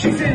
She's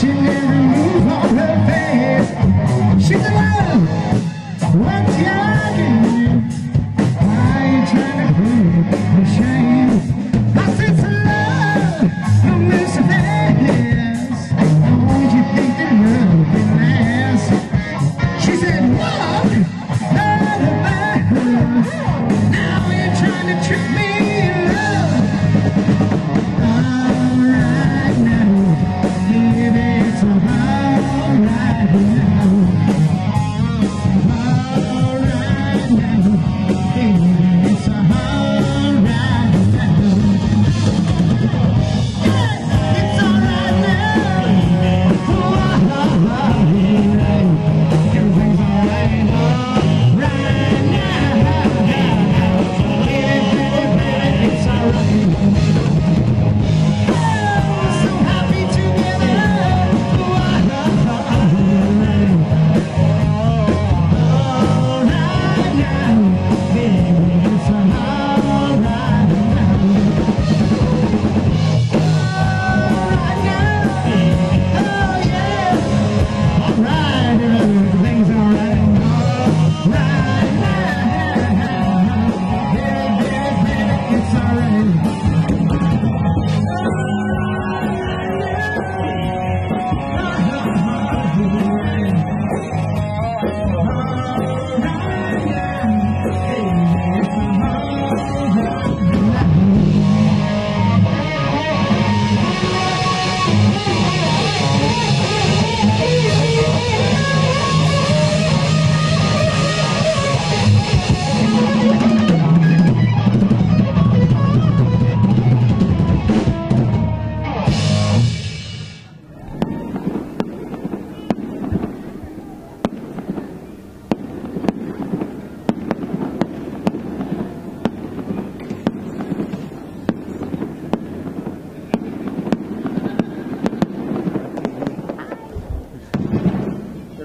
singing.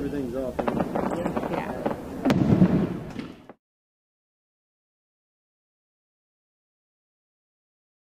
everything's off.